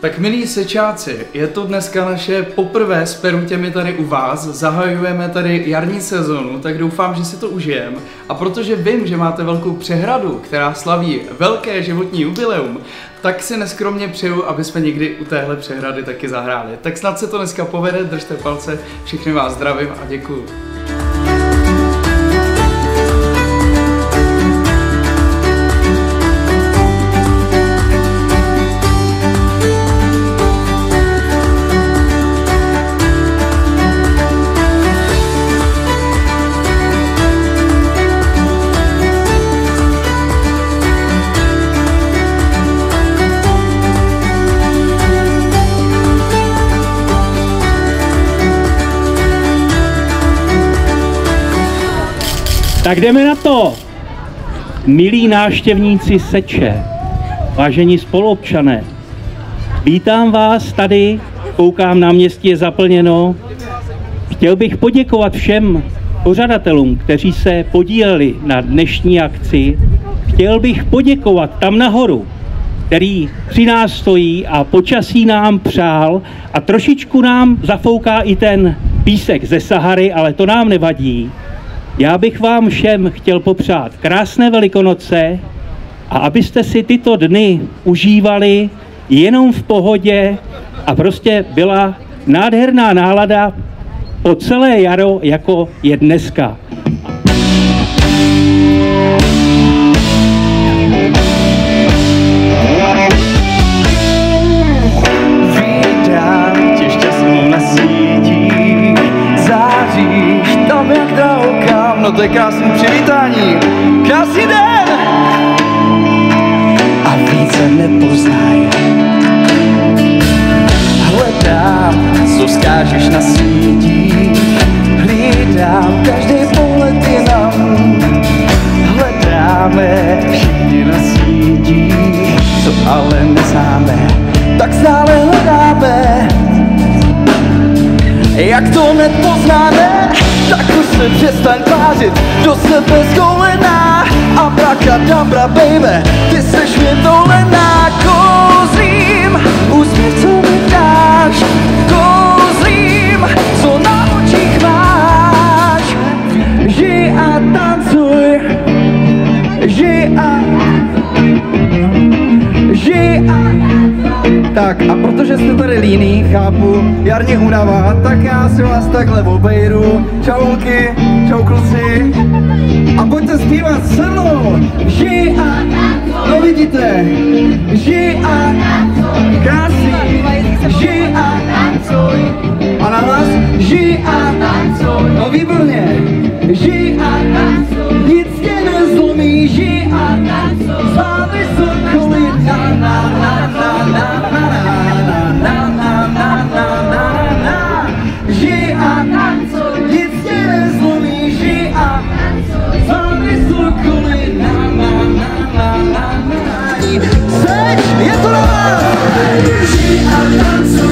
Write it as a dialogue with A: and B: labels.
A: Tak milí sečáci, je to dneska naše poprvé s Perutěmi tady u vás, zahajujeme tady jarní sezonu, tak doufám, že si to užijeme. A protože vím, že máte velkou přehradu, která slaví velké životní jubileum, tak si neskromně přeju, aby jsme někdy u téhle přehrady taky zahráli. Tak snad se to dneska povede, držte palce, všechny vás zdravím a děkuju.
B: Tak jdeme na to. Milí návštěvníci Seče, vážení spoluobčané, vítám vás tady, koukám na městě je zaplněno. Chtěl bych poděkovat všem pořadatelům, kteří se podíleli na dnešní akci. Chtěl bych poděkovat tam nahoru, který při nás stojí a počasí nám přál a trošičku nám zafouká i ten písek ze Sahary, ale to nám nevadí. Já bych vám všem chtěl popřát krásné velikonoce a abyste si tyto dny užívali jenom v pohodě a prostě byla nádherná nálada po celé jaro, jako je dneska.
A: To je krásný přivítání, krásný den! A více nepoznaj, hledám, co skážeš na sítích, hlídám každý pohled jinam, hledáme všichni na sítích, co ale neznáme, tak stále hledáme. Jak to nepoznáme, se přestaň tvářit Do sebe zkolená. Abracadabra baby Ty seš mě dolená tak a protože jste tady líný, chápu, jarní únava, tak já si vás takhle obejdu. Čauky, čau kluci. A pojďte zpívat se mnou. Ži a to vidíte. Ži a krásný. Ži a a na hlas. Ži a no výborně. Ži a nic tě nezlomí. Ži a tancuj, se na na na. She a dancer